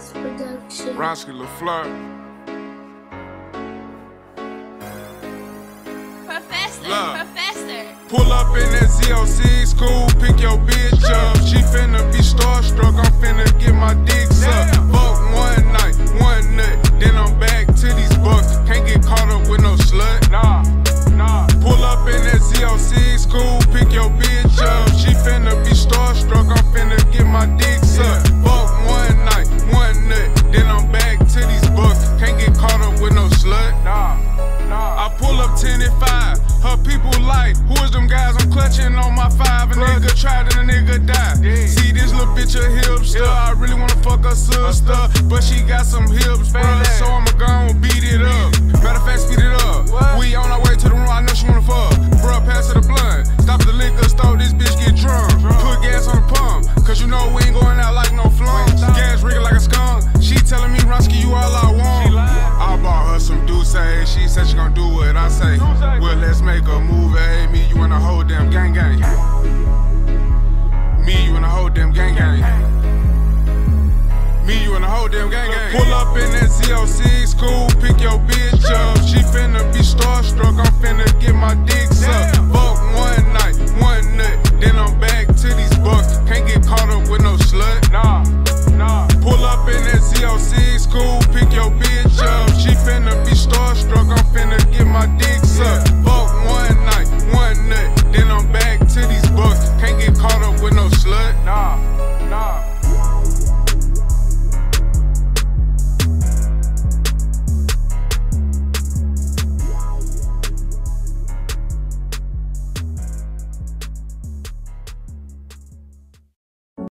Fox Production. Ronski LaFleur. Professor, Love. professor. Pull up in that ZO6 bitch a hipster. I really wanna fuck her sister, but she got some hips, bruh. So I'ma go and beat it up. Matter of fact, speed it up. We on our way to the room, I know she wanna fuck. Bruh, pass her the blunt. Stop the liquor store, this bitch get drunk. Put gas on the pump, cause you know we ain't going out like no flunk. Gas rigging like a skunk. She telling me, Ronski, you all I want. I bought her some Douce. She said she gon' do what I say. Well, let's make a move. Hey, me, you in a whole damn gang gang. Whole damn gang gang. Pull up in that ZO6 school, pick your bitch up.